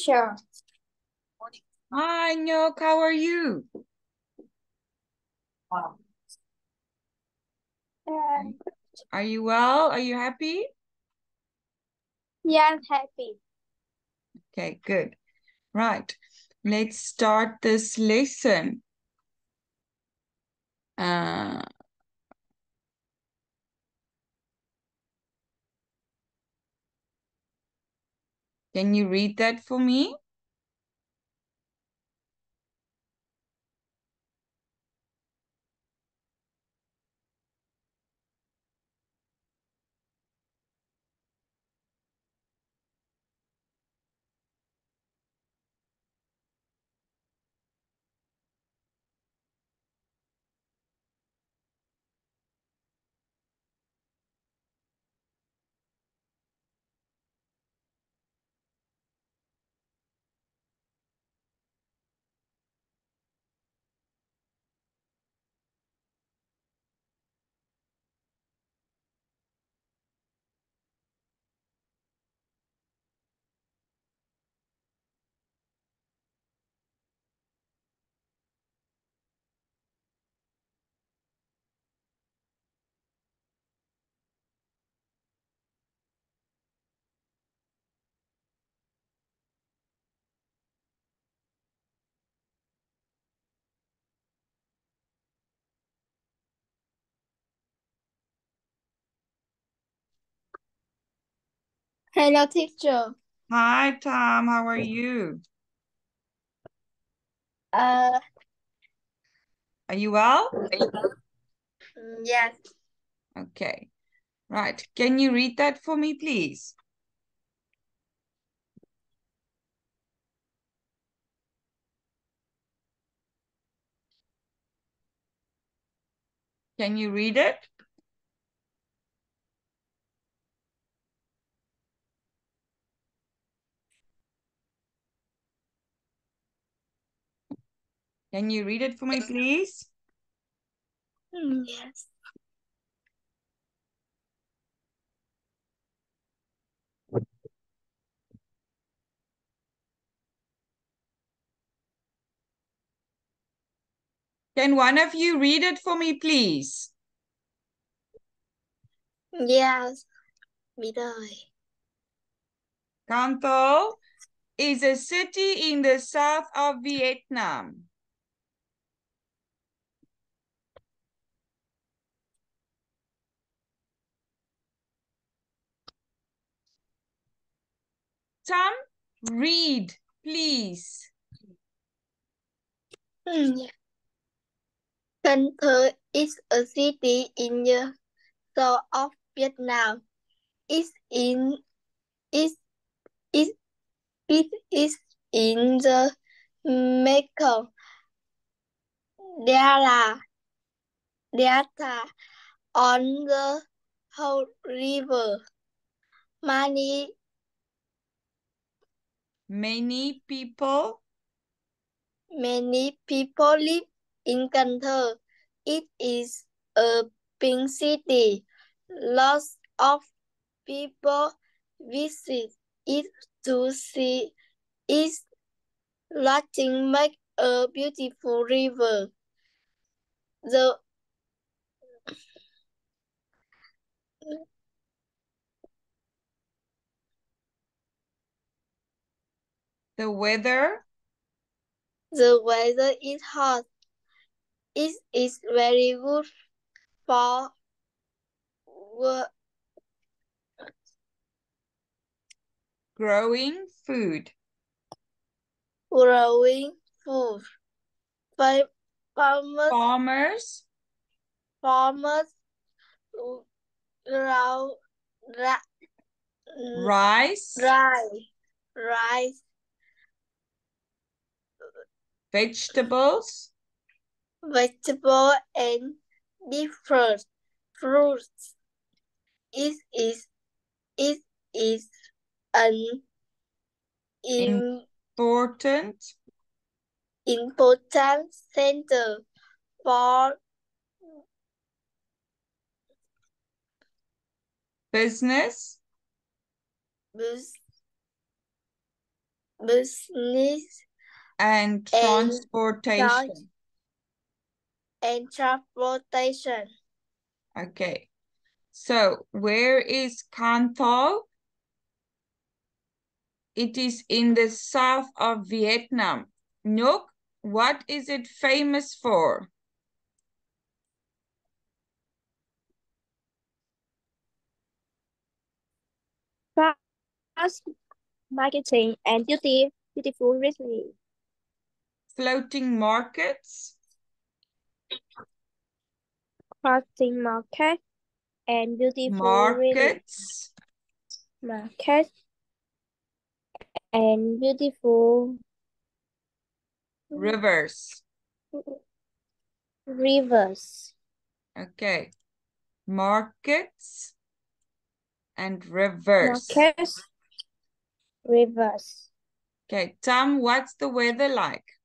Sure. Hi, Nyok. How are you? Um, Are you well? Are you happy? yeah, I'm happy. Okay, good. Right. Let's start this lesson. Uh, can you read that for me? Hello, teacher. Hi, Tom. How are you? Uh, Are you well? mm, yes. Okay. Right. Can you read that for me, please? Can you read it? Can you read it for me, please? Mm, yes. Can one of you read it for me, please? Yes. Biết ơi. Can is a city in the south of Vietnam. Tom, read, please. Cần Thơ is a city in the south of Vietnam. It's in it's it it is in the Mekong There are data on the whole river. Many Many people Many people live in Cần Thơ. It is a big city. Lots of people visit it to see its lighting make a beautiful river. The the weather the weather is hot. It is very good for growing food. growing food. Fa- Farmers Farmers farmers grow rice, rice, rice, vegetables, vegetable, and different fruits. It is it is an im- important? Important center for business, bus- business and transportation. and transportation. Okay. So where is Cần Thơ? It is in the south of Vietnam. Nook, what is it famous for? Fast marketing and beauty, beautiful reasoning. Floating markets, Crossing market and beautiful markets, Market and beautiful rivers. rivers. Okay. Markets and rivers. Markets, rivers. Okay, Tom, what's the weather like?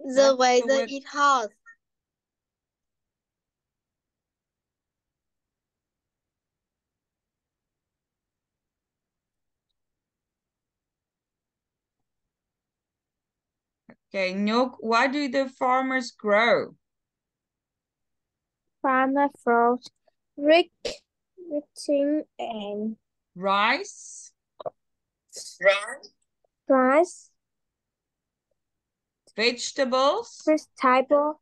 The What's the weather wea- is hot. Okay, Nook, what do the farmers grow? Farmer fruit, rick, rich and rice. Rice, rice, vegetables, vegetable,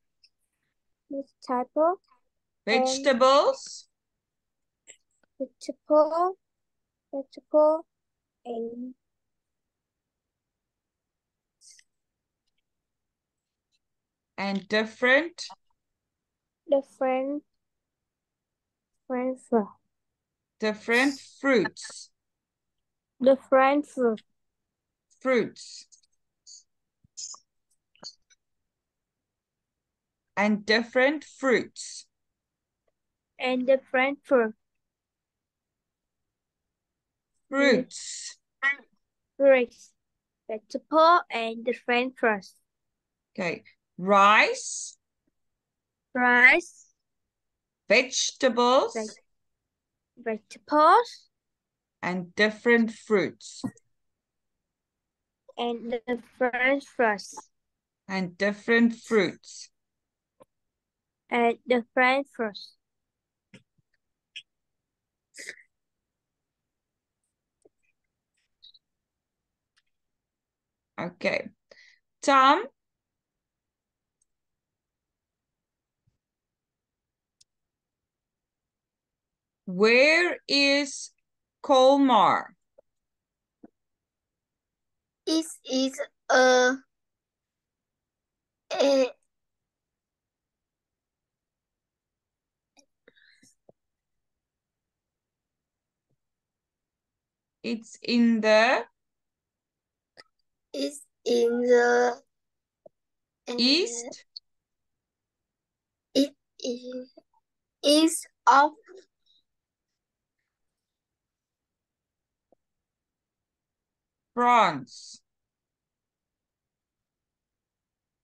vegetable, vegetables, vegetable, vegetable, and and different? different different fruit, different fruits. different fruit, Fruits. And different fruits. and different fruit, Fruits. fruits, vegetable, and different fruits, Okay. Rice, rice, vegetables, Veg- vegetables, and different fruits. and different fruits, And different fruits. And different first. Okay. Tom? Where is Colmar? It is a, a It's in the is in the east, It is east of France.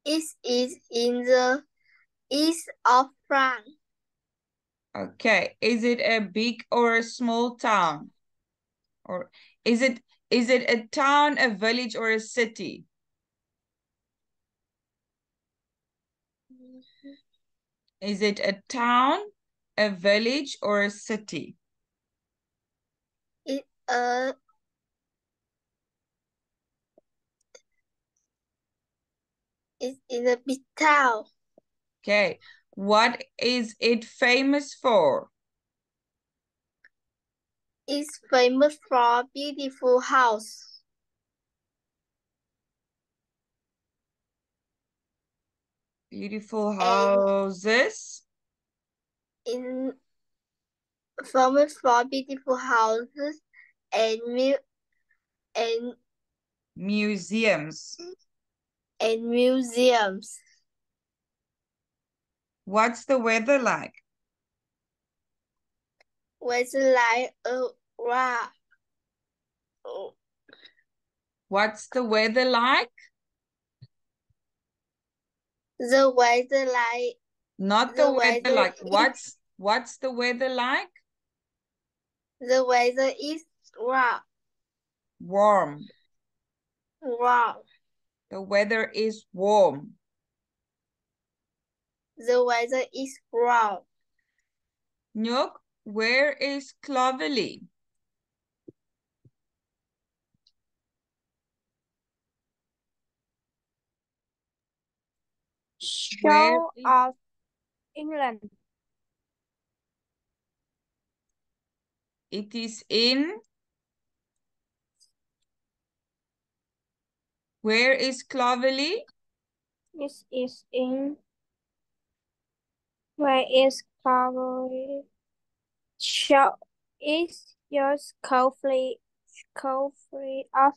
it is in the east of France. Okay. Is it a big or a small town? Or is it is it a town, a village, or a city? Is it a town, a village, or a city? It uh is in a big town. Okay. What is it famous for? It's famous for beautiful house. Beautiful houses, In famous for beautiful houses and mu and museums. and museums. What's the weather like? Weather like a wow. What's the weather like? The weather like Not the, The weather, weather like. is- What's what's the weather like? the weather is warm. Warm. Warm. The weather is warm. The weather is warm. Nyok, where is Clovelly? Show of England. It is in. Where is Clovelly? This is in. Where is Clovelly? Show is yours Calgary, Calgary of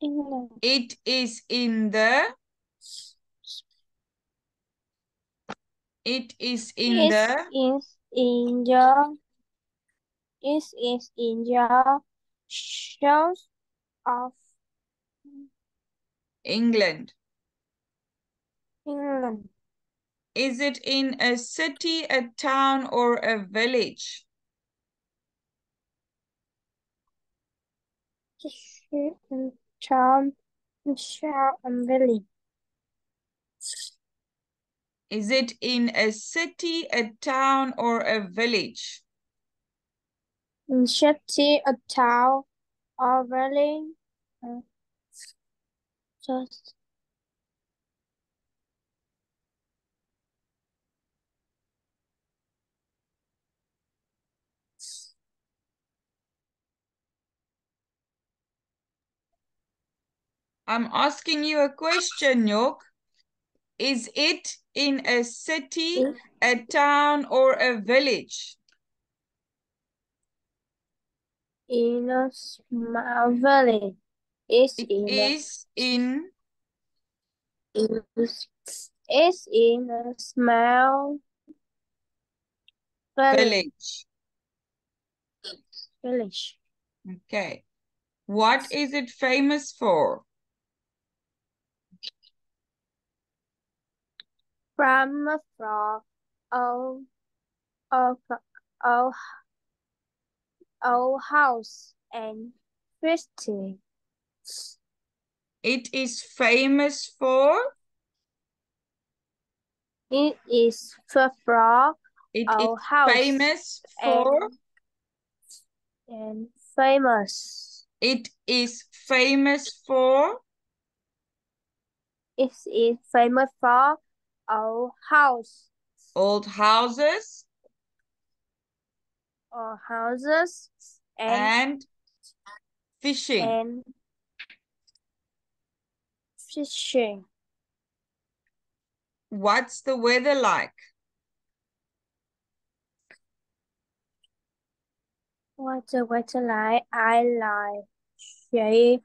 England. It is in the. It is in It the. is in your. It is in your shows of England. England. Is it in a city, a town, or a village? Town and village. Is it in a city, a town, or a village? In city, a town, or village. uh, Just I'm asking you a question, Nyok. Is it in a city, a town, or a village? in a small village. It's It in a, is in is it's in a small village. village. Okay. What is it famous for? From a frog, oh, oh, oh, oh, house and fifty. It is famous for. It is for frog, It is oh, house famous for. and, and famous. It is famous for. It is famous for old house Old houses or houses and and fishing. and fishing. What's the weather like? What's the weather like? I like shade.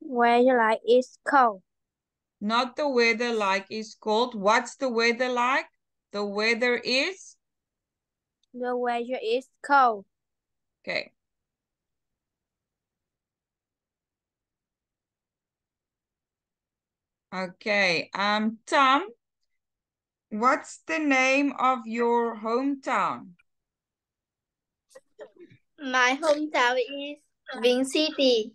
Weather like is cold. Not the weather like is cold. What's the weather like? The weather is. The weather is cold. Okay. Okay. Um, Tom, what's the name of your hometown? My hometown is Vinh City.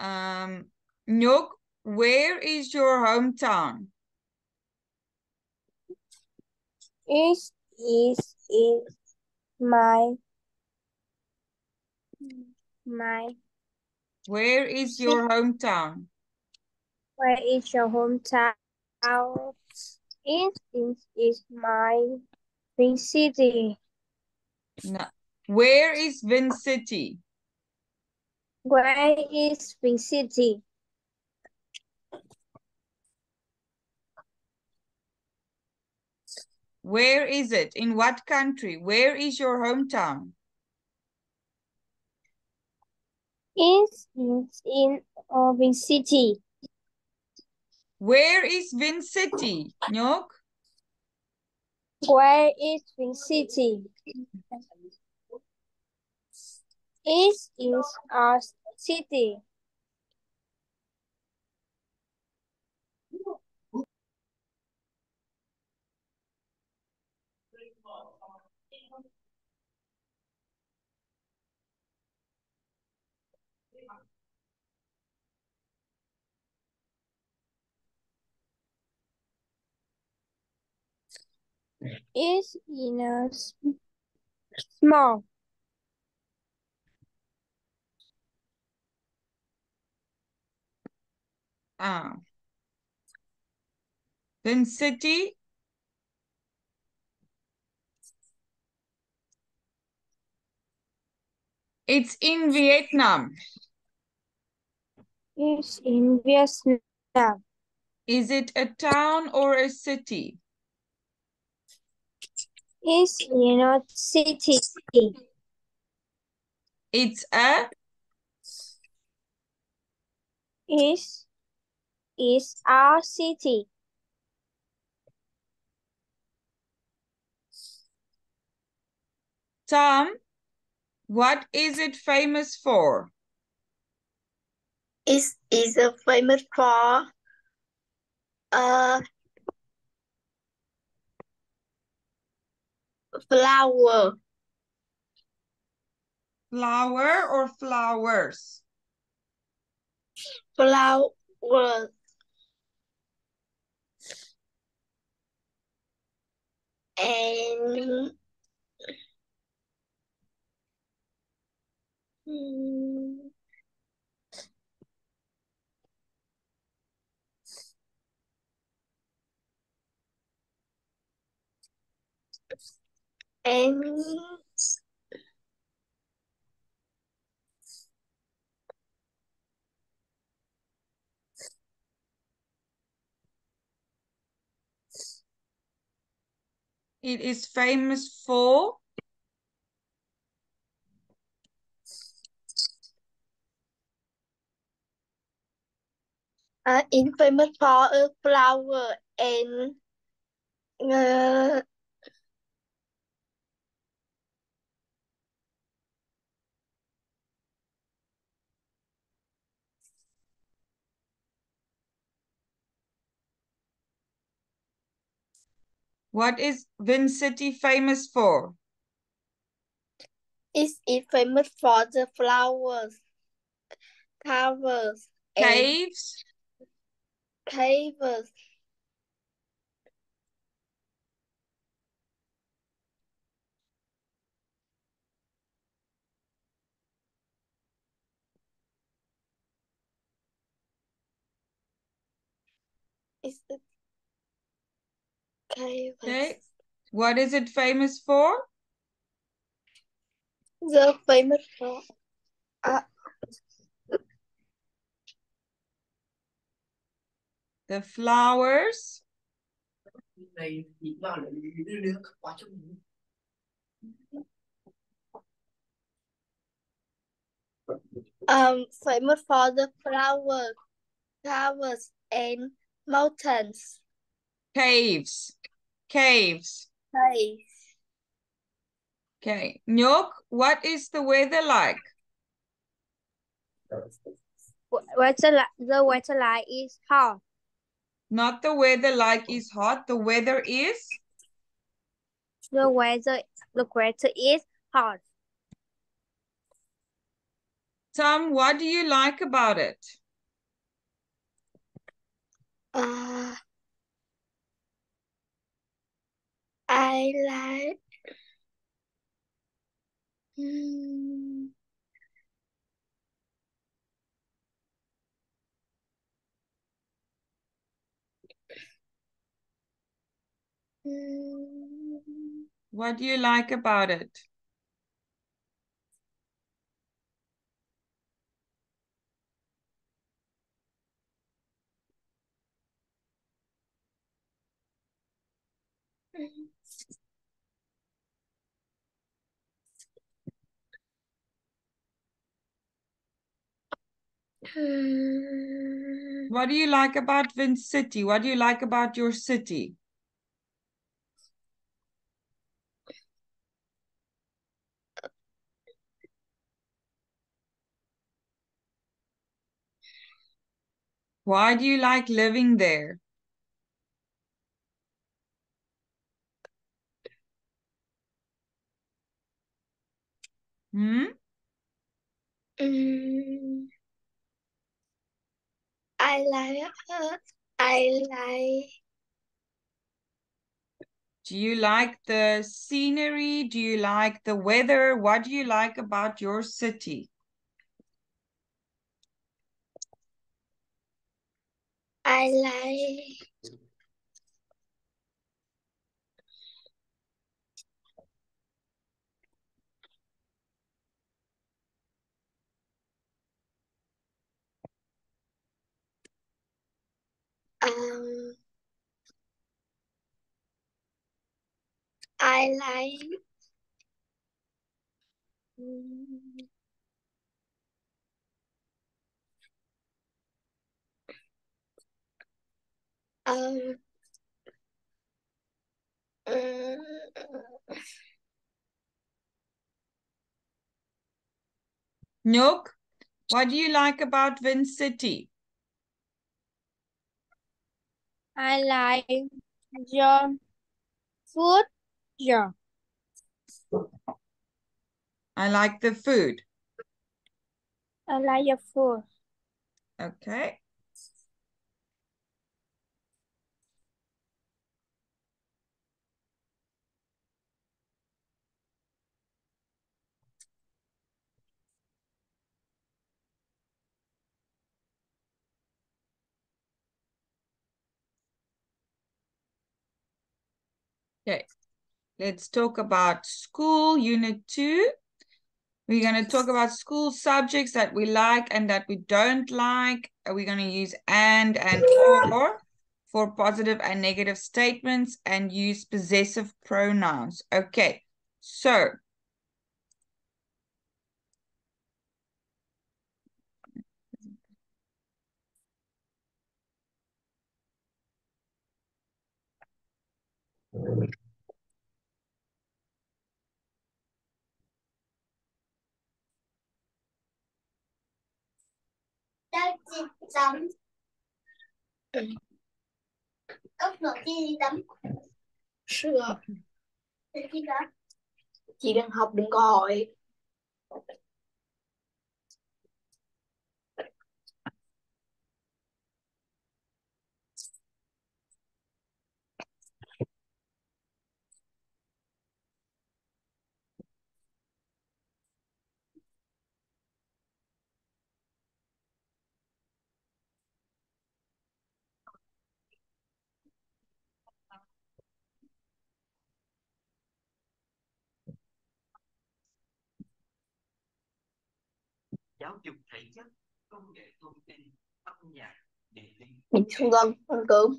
Um, Nyok, where is your hometown? It is in my my Where is your hometown? where is your hometown? It is is my big city. No. Where is Vinh City? Where is big city? Where is it? In what country? Where is your hometown? It is in uh, Orbin City. Where is Vinh City? Nyok? Where is Vinh City? Is is a city. Is in a small. Ah. Vinh City? It's in Vietnam. It's in Vietnam. Is it a town or a city? It's in a city. It's a Is is a city. Tom. What is it famous for? It is a famous for uh flower. Flower or flowers? Flower. And Hmm. and It is famous for uh, in famous for a flower and uh, what is Vinh City famous for? Is it famous for the flowers, and Caves, caves. It's the caves. okay. What is it famous for? The famous for uh, The flowers, này nhìn vào là đứa đứa quá trong um famous for the flowers, flowers and mountains. caves, caves. Caves. Okay. Nyok, what is the weather like? Weather li- the weather like is hot. Not the weather like is hot. The weather is The weather the weather is hot. Tom, what do you like about it? Uh, I like. Hmm. Hmm. What do you like about it? Hmm. What do you like about Vinh City? What do you like about your city? Why do you like living there? Hmm? Mm, I like I like Do you like the scenery? Do you like the weather? What do you like about your city? I like um I like mm, um mm, Nook, what do you like about Vinh City? I like your food. Yeah. I like the food. I like your food. Okay. Okay, let's talk about school, unit two. We're going to talk about school subjects that we like and that we don't like. We're going to use and and or for positive and negative statements and use possessive pronouns. Okay, so đang chị tắm Ốc nổ chị đi tắm. Sure. Chị đang học đừng gọi giáo dục thể chất công nghệ thông tin âm nhạc địa lý. Mình không gần ăn cơm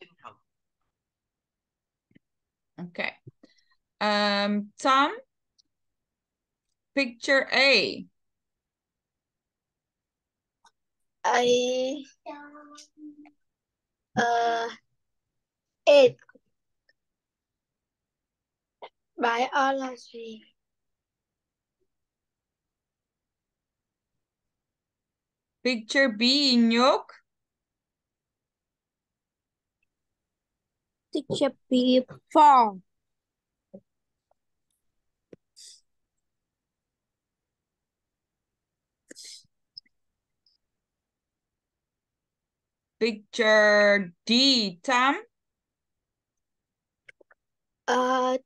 sinh học. Okay. Um, Tom, picture A. I uh eight biology Picture B, Nyok. Picture B four. Picture D, Tam. uh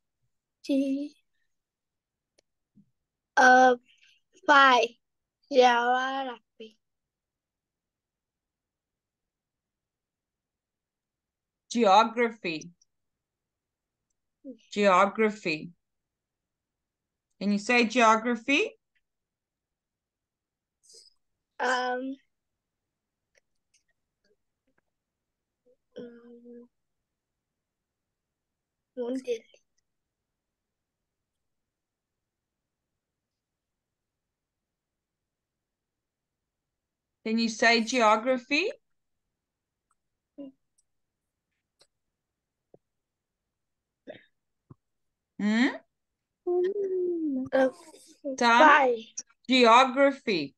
T uh five geography Geography. Geography. Can you say geography? um um, muốn Can you say geography? Hmm? Uh, five. Geography.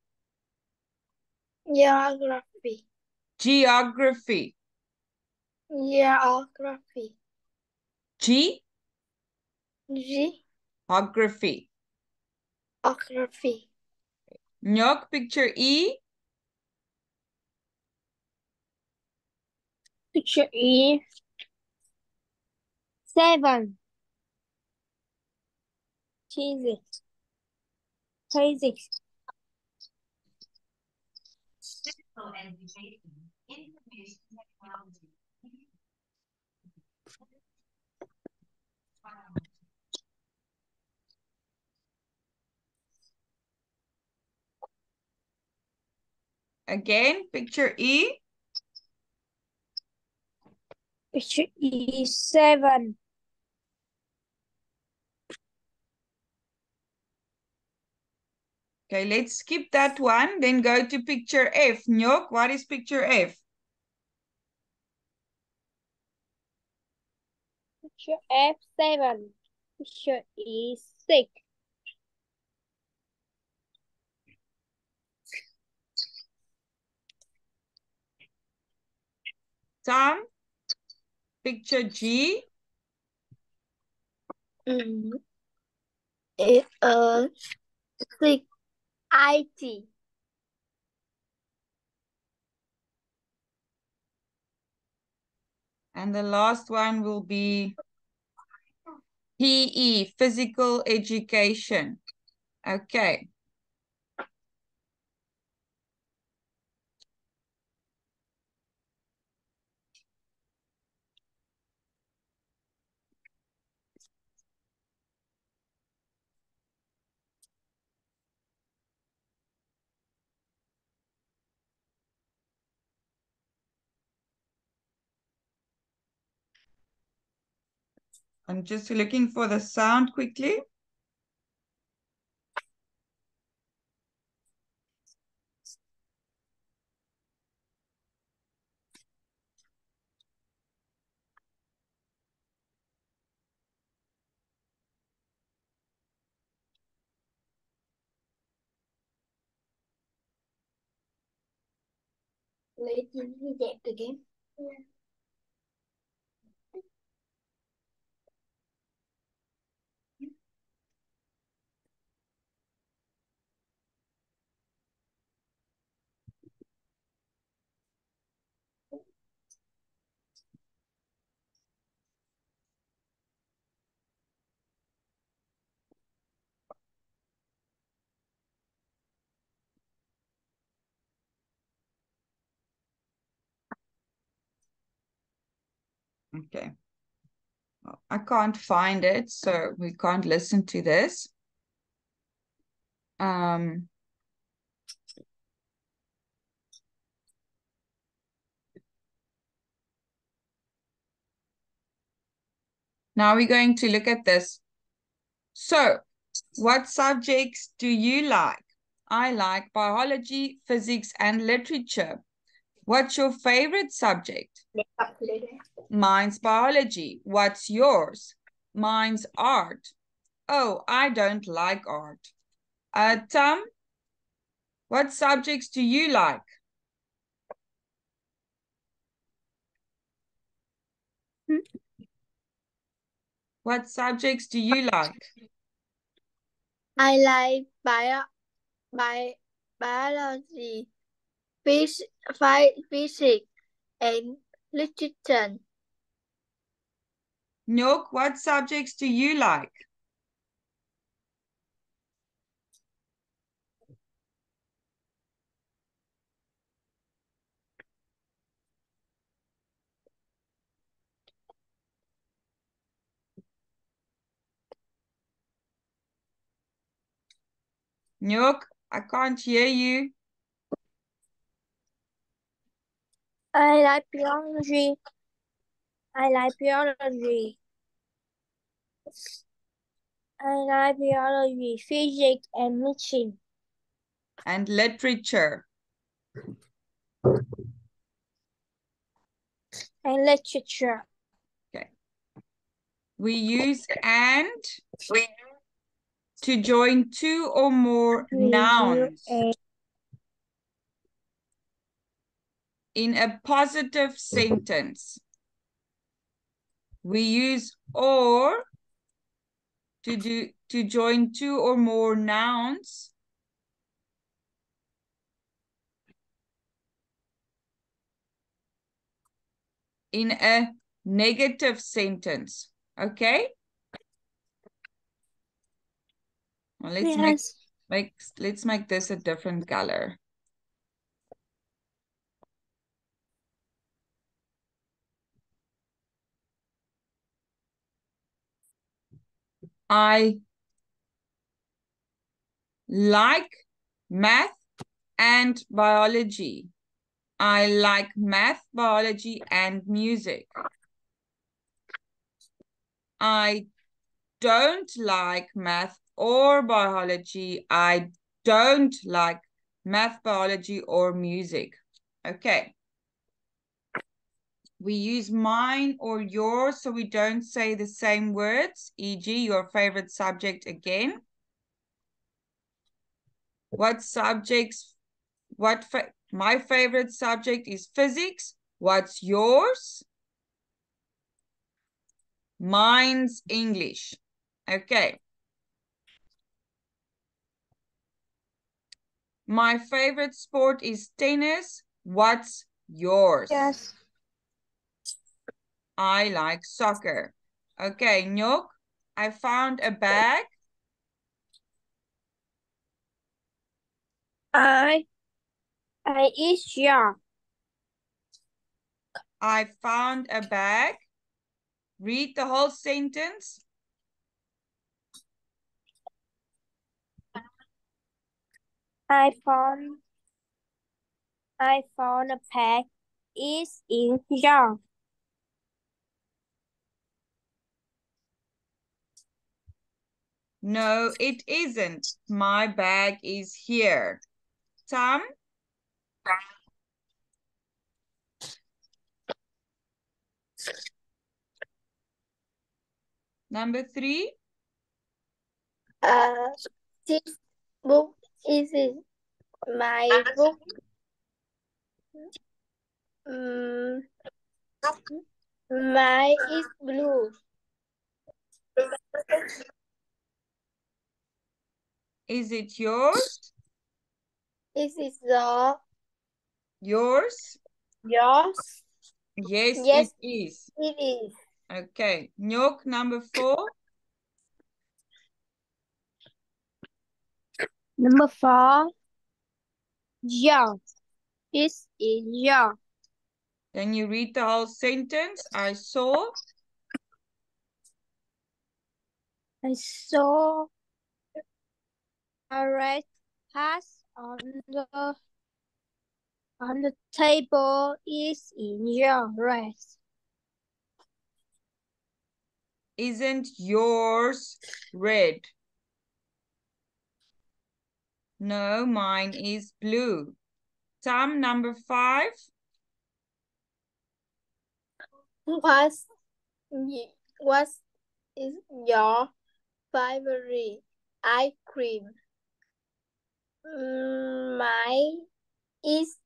Geography. Geography. Geography. Geography. Geography. Nyok, picture E. Picture E. Seven. Physics. Physics. physical education, information technology. Again, picture E. Picture E. Seven. Okay, let's skip that one. Then go to picture F. Nyok, what is picture F? Picture F. Seven. Picture E. Six. Tom? Picture G. Mm. It, uh, six. IT. And the last one will be PE, physical education. Okay. I'm just looking for the sound quickly. Lấy chín thì dẹp được Okay. Well, I can't find it, so we can't listen to this. Um, now we're going to look at this. So, what subjects do you like? I like biology, physics, and literature. What's your favorite subject? Mine's biology. What's yours? Mine's art. Oh, I don't like art. Uh, Tom, what subjects do you like? What subjects do you like? I like bio, bi, biology, phys, physics, and literature. Nyok, what subjects do you like? Nyok, I can't hear you. I like biology. I like biology. I like biology, physics, and medicine. And literature. And literature. Okay. We use and to join two or more We nouns in a positive sentence. We use or to do to join two or more nouns in a negative sentence. Okay? Well, let's make, make let's make this a different color. I like math and biology. I like math, biology, and music. I don't like math or biology. I don't like math, biology, or music. Okay. We use mine or yours so we don't say the same words, e.g. your favorite subject again. What subjects, what, fa my favorite subject is physics. What's yours? Mine's English. Okay. My favorite sport is tennis. What's yours? Yes. I like soccer. Okay, Ngoc, I found a bag. I I is young. I found a bag. Read the whole sentence. I found I found a pack is in young. No, it isn't. My bag is here. Tam? Number three. Uh, this book is my book. Mm, my is blue. Is it yours? This is your Yours? yours. Yes, Yes. it is. It is Okay. Ngoc, number four. Number four. Young. Is in young. Then you read the whole sentence. I saw. I saw a red hat on the on the table is in your red. Isn't yours red? No, mine is blue. Tam, number five. What's y- what is your favorite ice cream? Mm, Mine is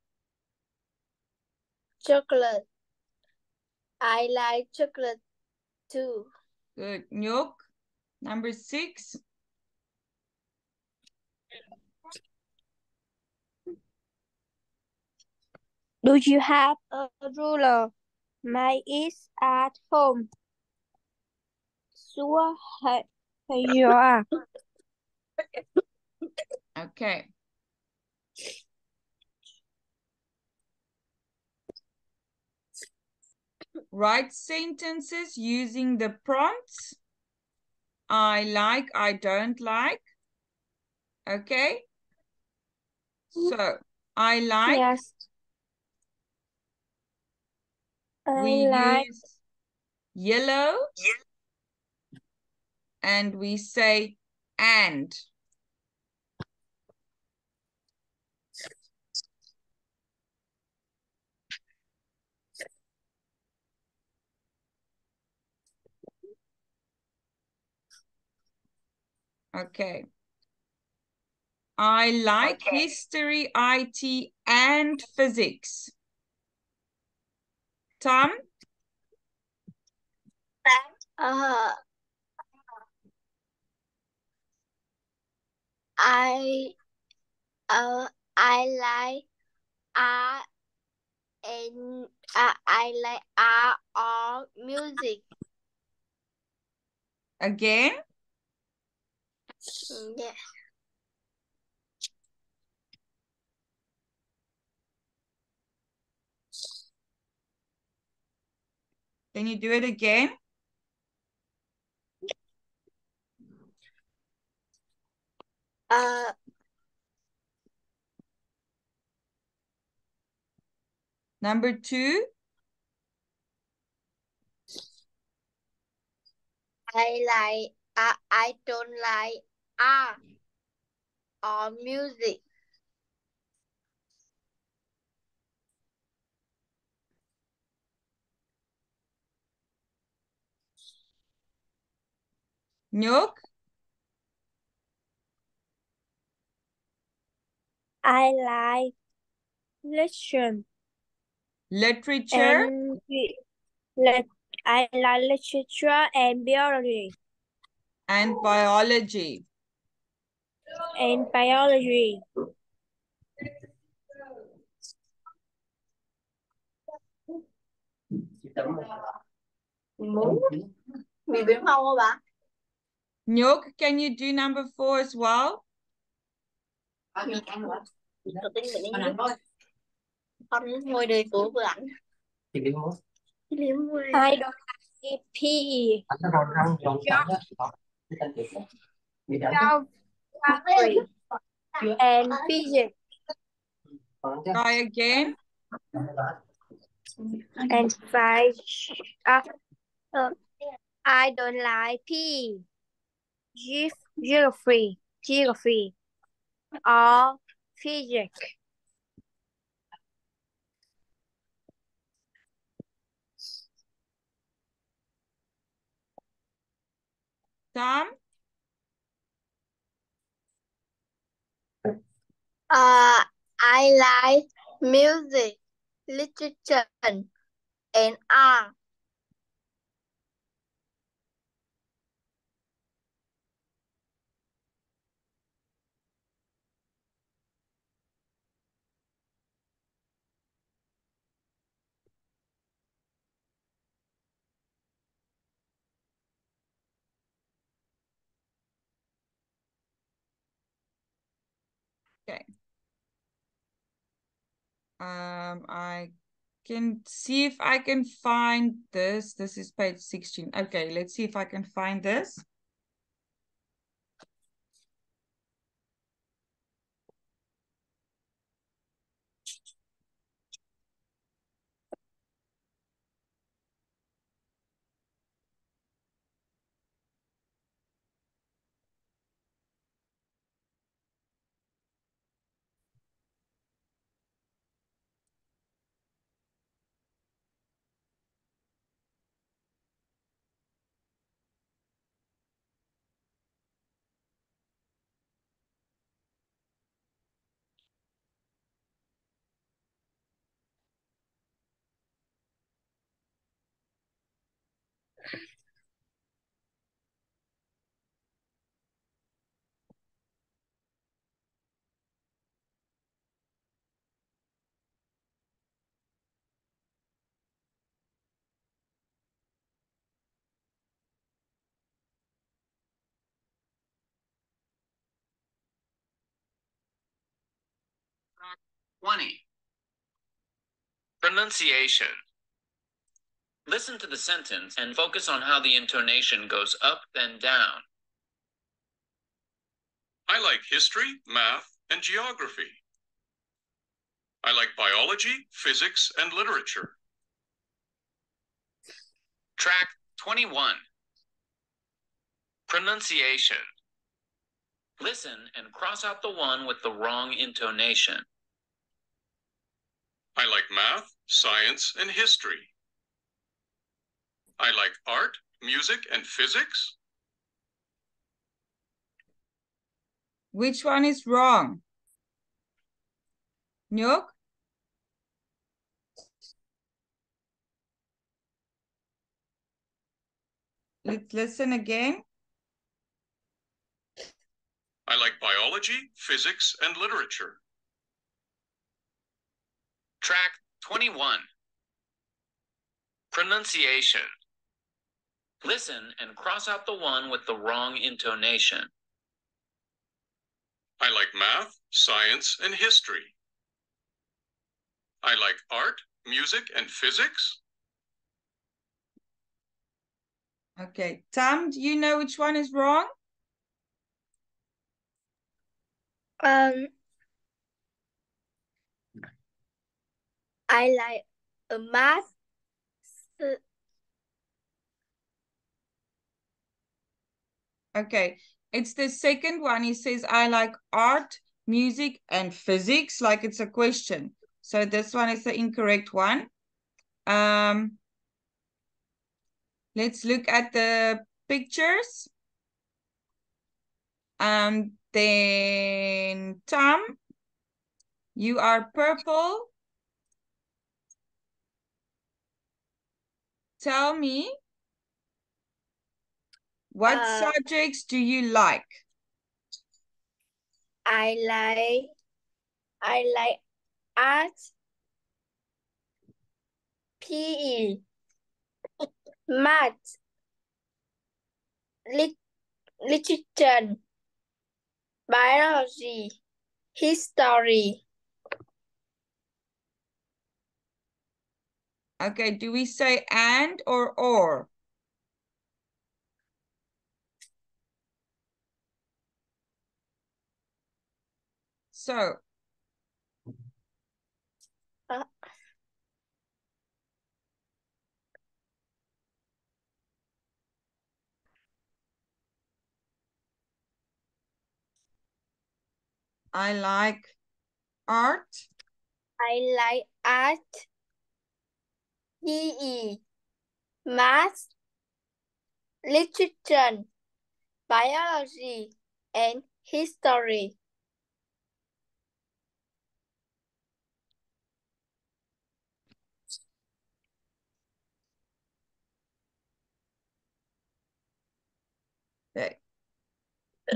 chocolate. I like chocolate too. Good. Ngoc, number six. Do you have a ruler? Mine is at home. Sure, here you are. Okay. Write sentences using the prompts. I like, I don't like. Okay. So, I like, Yes. I we like use yellow. And we say and. Okay. I like history, IT, and physics. Tam? Uh, I uh I like R and uh, I like R or music. Again? Yeah. Can you do it again? Uh, Number two? I like uh, I don't like art or music. Ngoc? I like literature Literature? and bi- lit- I like literature and biology and biology. and biology. Chị tấm Muốn bị biểu mong không bạn? Ngoc, can you do number four as well? Đầu tiên mình con ngồi đời phố vừa ảnh. Chị đi mua Liếm môi. I don't like PE. And chứ Try again. and science. Uh, uh, I don't like. Ge- Geography, geography, or physics. Tom? Uh, I like music, literature, and art. Um, I can see if I can find this. This is page 16. Okay, let's see if I can find this. Twenty. Pronunciation. Listen to the sentence and focus on how the intonation goes up and down. I like history, math, and geography. I like biology, physics, and literature. Track 21. Pronunciation. Listen and cross out the one with the wrong intonation. I like math, science, and history. I like art, music, and physics. Which one is wrong? Ngoc? Let's listen again. I like biology, physics, and literature. Track 21. Pronunciation. Listen and cross out the one with the wrong intonation. I like math, science, and history. I like art, music, and physics. Okay, Tam, do you know which one is wrong? Um, I like a math. Okay, it's the second one. He says, I like art, music, and physics, like it's a question. So this one is the incorrect one. Um, let's look at the pictures. Um, then Tam, you are purple. Tell me, what Uh, subjects do you like? I like I like art, PE, math, lit literature, biology, history. Okay, do we say and or or? So. I like art. I like art, PE, math, literature, biology, and history. Okay.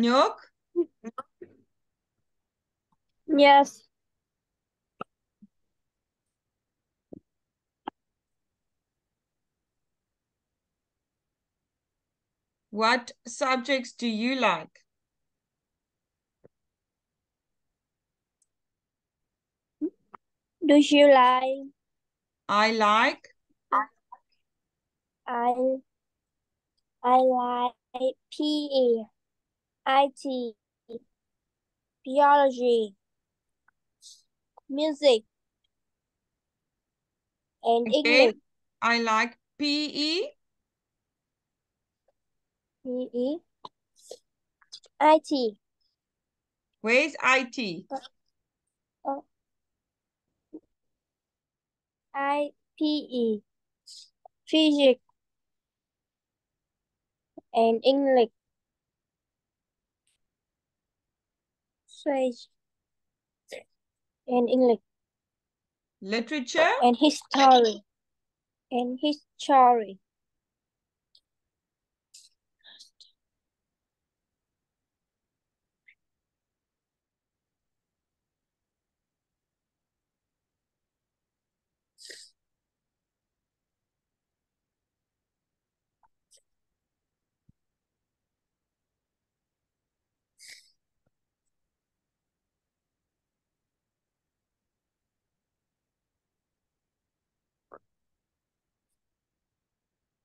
Ngoc, Yes. What subjects do you like? Do you like I like I I like PE, IT, biology, music, and again. English. I like PE. PE, IT, Where's IT? IPE, physics, and English. Physics and English Literature. and history and history.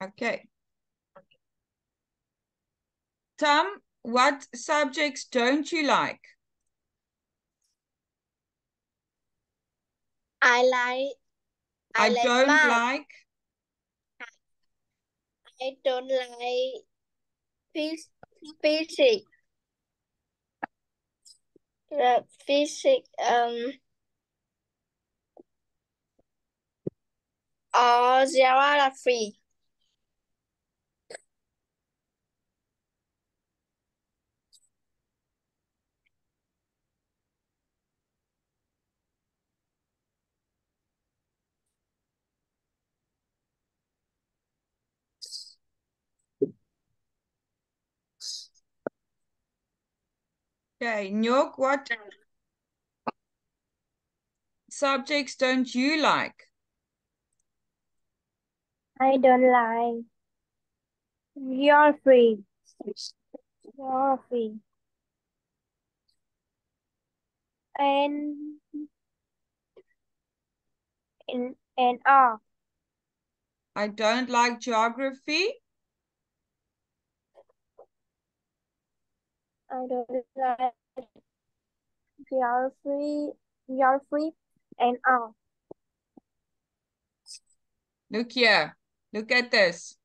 Okay. Tam, what subjects don't you like? I like I, I, like don't math. like. I don't like phys physics. The physics um or geography. Okay, Ngoc, what subjects don't you like? I don't like geography. Geography. And and and art. I don't like geography. I don't like geography, geography and art. Look here. Look at this.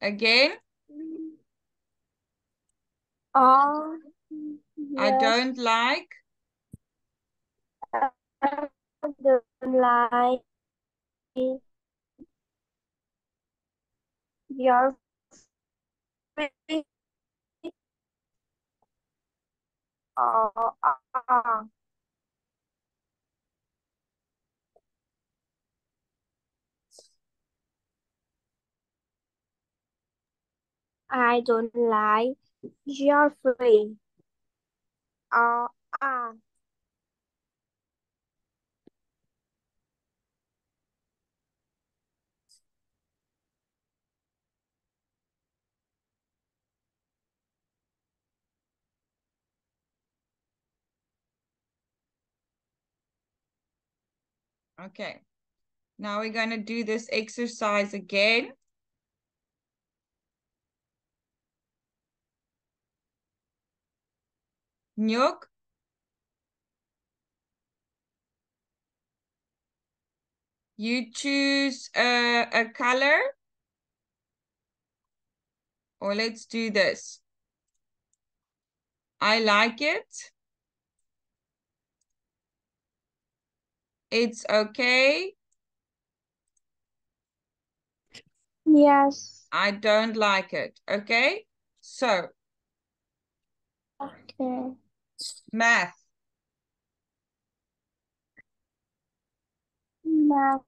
Again, Art. I don't like. I don't like art. I don't like geography or art. Okay. Now we're going to do this exercise again. Ngoc, you choose a, a color. Or let's do this. I like it. It's okay. Yes. I don't like it. Okay. So Okay. math. Math.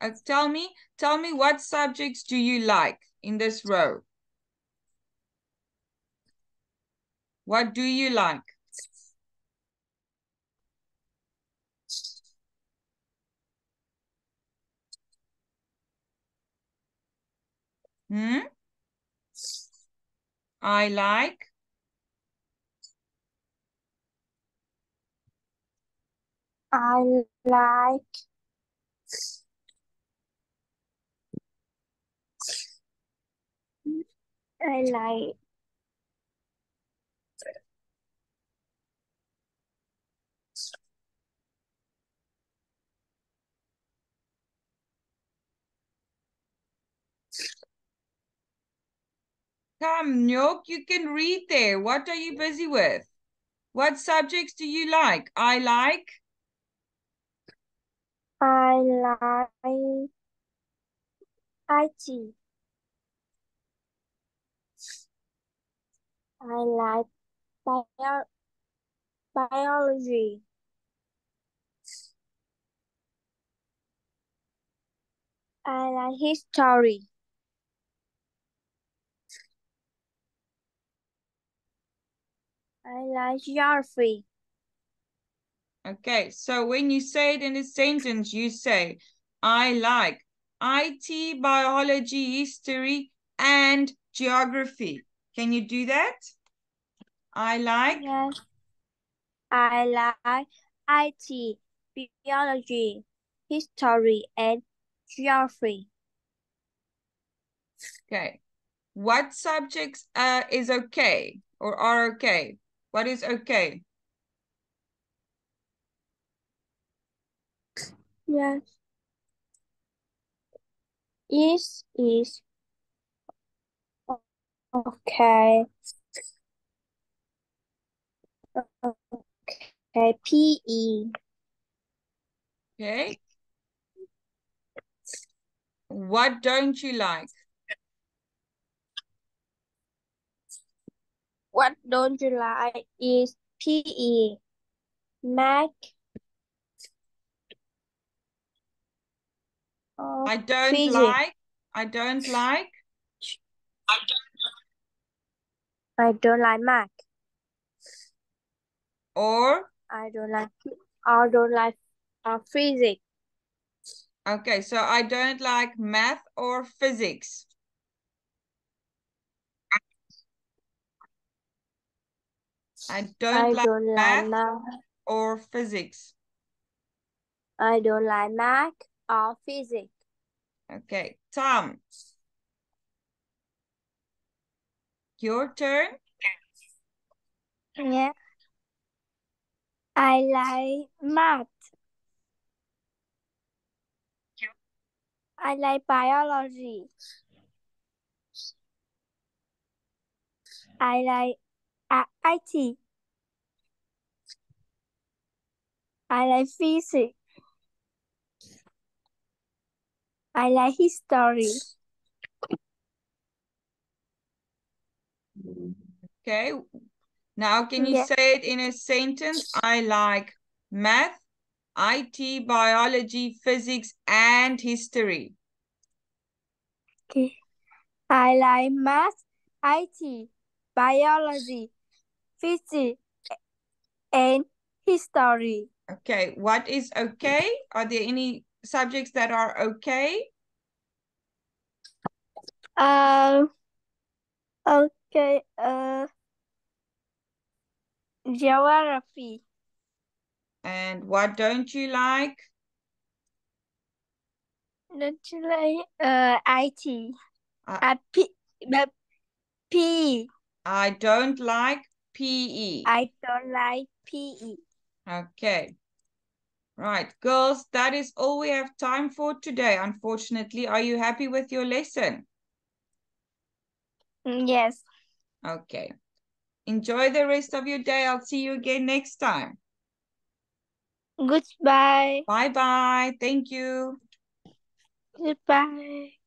Uh, tell me, tell me what subjects do you like in this row? What do you like? Hmm? I like. I like I like Come, Ngoc, you can read there. What are you busy with? What subjects do you like? I like. I like IT. I like bio biology. I like history. I like geography. Okay, so when you say it in a sentence, you say, I like IT, biology, history, and geography. Can you do that? I like. Yes. I like IT, biology, history, and geography. Okay. What subjects uh, is okay or are okay? What is okay? Yes. Is is okay. Okay, PE. Okay. What don't you like? What don't you like is PE. Mac. or I don't physics. like. I don't like. I don't like math. Or, I don't like I don't like uh, physics. okay, so I don't like math or physics. I don't I like don't math like math. or physics. I don't like math or physics. Okay, Tam. Your turn. Yeah. I like math. I like biology. I like uh, IT. I like physics. I like history. Okay. Now, can you Yeah. say it in a sentence? I like math, IT, biology, physics, and history. Okay. I like math, IT, biology, physics, and history. Okay. What is okay? Are there any subjects that are okay? Um. Okay. Uh. Geography. And what don't you like? Don't you like uh IT? Uh, Uh, P. But P. I don't like PE. I don't like PE. Okay. Right, girls, that is all we have time for today, unfortunately. Are you happy with your lesson? Mm, Yes. Okay. Enjoy the rest of your day. I'll see you again next time. Goodbye. Bye-bye. Thank you. Goodbye.